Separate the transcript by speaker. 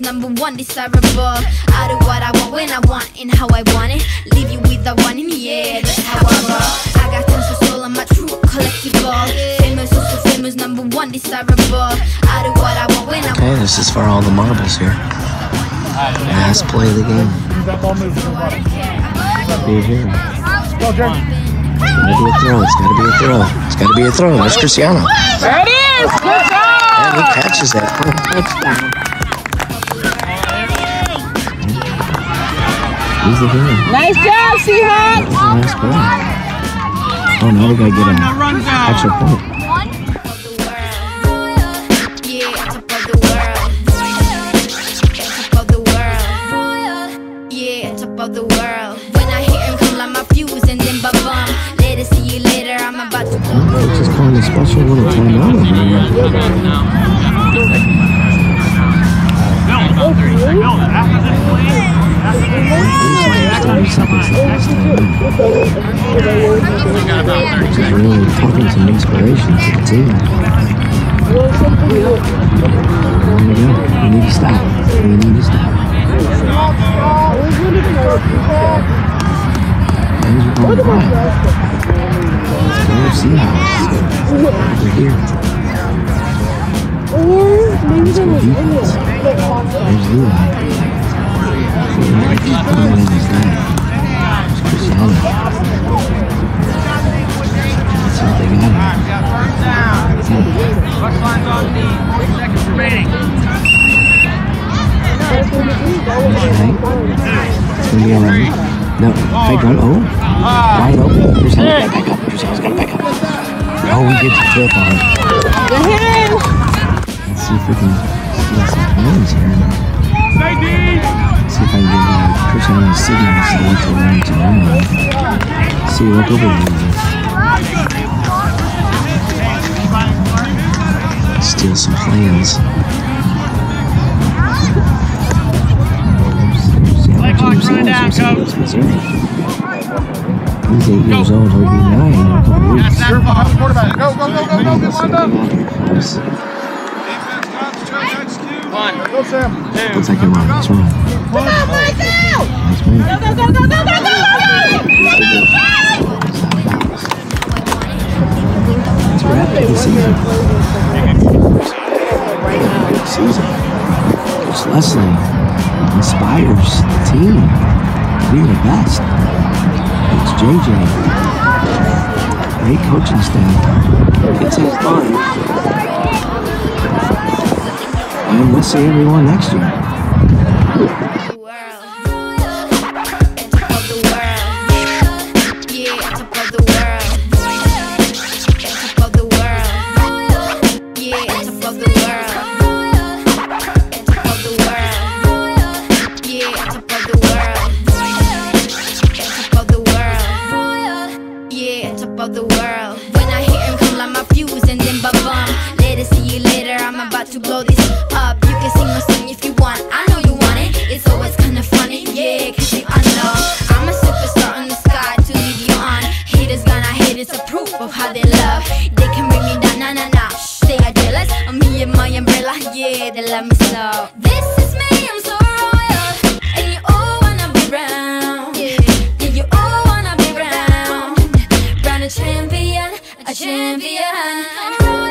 Speaker 1: number one desirable. I do what I want when I want and how I want it. Leave you with the one in the air, that's how I roll. I got tons of soul, I'm a true collectible. Famous, so, so famous, number one desirable. I do what I want when I want.
Speaker 2: Okay, this is for all the marbles here. Last play of the game. Be here. It's gotta be a throw. It's gotta be a throw. It's gotta be a throw. That's Cristiano.
Speaker 3: There it is. Good job.
Speaker 2: And he catches that for a touchdown. He's the hero.
Speaker 3: Nice job, Seahawks.
Speaker 2: That's the last play. Oh, now we gotta get an extra point.
Speaker 1: Yeah, top of the world. Top of the world. Yeah, top of the world. When I hear him come like my fuse and then ba bum. Later, see you later. I'm about to go.
Speaker 2: Coach is calling a special little timeout over here. Thirty really talking some inspiration to the team. Here we go. We need to stop. We need to stop. Things are going quiet. Let's go Seahawks. Over here. Go defense. There's his It's gonna be around. No, fake run. Oh, wide open. Cristiano's got back up. Cristiano's got back up. Oh, we get the flip on
Speaker 3: hit.
Speaker 2: Let's see if we can steal some hands here. See if I can give uh, Cristiano a signal so what they're going to do. See what over there. Steal some plans. From St. Louis, Missouri. He's eight years old. He'll be nine in a couple weeks.
Speaker 4: Go, go, go, go, go, get lined up.
Speaker 2: got here for us.
Speaker 4: Go, Sam.
Speaker 2: Looks like you're wrong. It's wrong. Nice move.
Speaker 3: Go, go, go, go, go, go,
Speaker 2: Let's wrap up the season. Season. Coach Leslie inspires the team to be their best. It's JJ. Great coaching staff. It's have fun. And we'll see everyone next year.
Speaker 1: World. When I hear him come like my fuse and then ba bum. Later, see you later. I'm about to blow this up. You can sing my song if you want. I know you want it. It's always kinda funny, yeah. Cause you I know I'm a superstar in the sky to lead you on. Haters gonna hate, it's a proof of how they love. They can bring me down, nah, nah, nah. Shh, they are jealous of me and my umbrella, yeah. They love me so. This is me, champion.